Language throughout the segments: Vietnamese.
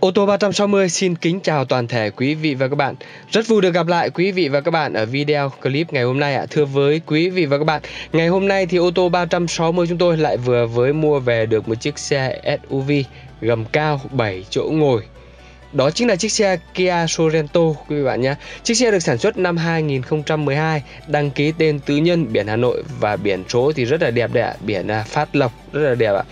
Ô tô 360 xin kính chào toàn thể quý vị và các bạn. Rất vui được gặp lại quý vị và các bạn ở video clip ngày hôm nay ạ. Thưa với quý vị và các bạn, ngày hôm nay thì ô tô 360 chúng tôi lại vừa với mua về được một chiếc xe SUV gầm cao 7 chỗ ngồi đó chính là chiếc xe Kia Sorento quý vị bạn nhé. Chiếc xe được sản xuất năm 2012, đăng ký tên tư nhân biển Hà Nội và biển số thì rất là đẹp đấy ạ, biển à, Phát Lộc rất là đẹp ạ.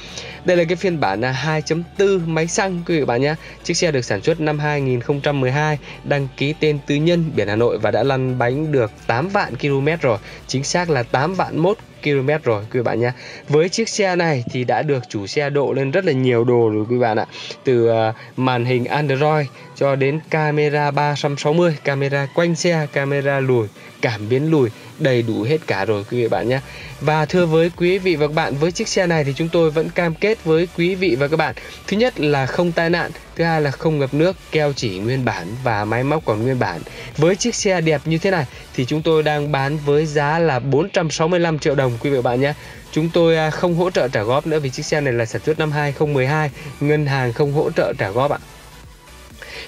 Đây là cái phiên bản à, 2.4 máy xăng quý vị bạn nhé. Chiếc xe được sản xuất năm 2012, đăng ký tên tư nhân biển Hà Nội và đã lăn bánh được 8 vạn km rồi. Chính xác là 8 vạn mốt km rồi, quý bạn nhé. Với chiếc xe này thì đã được chủ xe độ lên rất là nhiều đồ rồi, quý bạn ạ. Từ ờ, màn hình Android cho đến camera 360 camera quanh xe, camera lùi, cảm biến lùi, đầy đủ hết cả rồi quý vị bạn nhé. Và thưa với quý vị và các bạn, với chiếc xe này thì chúng tôi vẫn cam kết với quý vị và các bạn. Thứ nhất là không tai nạn, thứ hai là không ngập nước, keo chỉ nguyên bản và máy móc còn nguyên bản. Với chiếc xe đẹp như thế này thì chúng tôi đang bán với giá là 465 triệu đồng quý vị và bạn nhé. Chúng tôi à, không hỗ trợ trả góp nữa vì chiếc xe này là sản xuất năm 2012 ngân hàng không hỗ trợ trả góp ạ.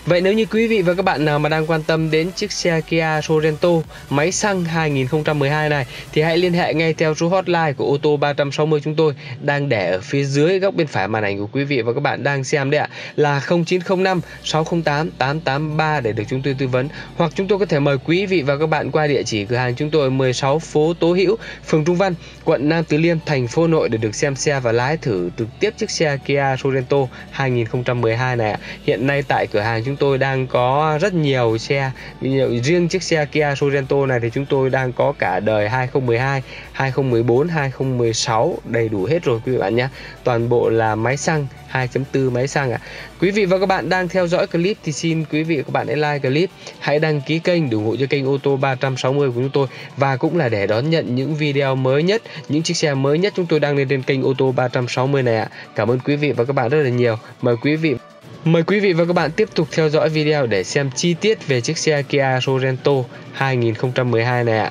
Vậy nếu như quý vị và các bạn nào mà đang quan tâm đến chiếc xe Kia Sorento máy xăng 2012 này thì hãy liên hệ ngay theo số hotline của ô tô 360 chúng tôi đang để ở phía dưới góc bên phải màn ảnh của quý vị và các bạn đang xem đấy ạ là 0905 608 883 để được chúng tôi tư vấn hoặc chúng tôi có thể mời quý vị và các bạn qua địa chỉ cửa hàng chúng tôi 16 phố Tố Hữu, phường Trung Văn, quận Nam Từ Liêm, thành phố Nội để được xem xe và lái thử trực tiếp chiếc xe Kia Sorento 2012 này ạ. Hiện nay tại cửa hàng chúng tôi đang có rất nhiều xe, ví dụ riêng chiếc xe Kia Sorento này thì chúng tôi đang có cả đời 2012 2014 2016 đầy đủ hết rồi quý vị bạn nhé toàn bộ là máy xăng 2.4 máy xăng ạ à. Quý vị và các bạn đang theo dõi clip thì xin quý vị và các bạn hãy like clip, hãy đăng ký kênh để ủng hộ cho kênh ô tô 360 của chúng tôi và cũng là để đón nhận những video mới nhất, những chiếc xe mới nhất chúng tôi đang lên trên kênh ô tô 360 này ạ à. Cảm ơn quý vị và các bạn rất là nhiều mời quý vị Mời quý vị và các bạn tiếp tục theo dõi video để xem chi tiết về chiếc xe Kia Sorento 2012 này ạ.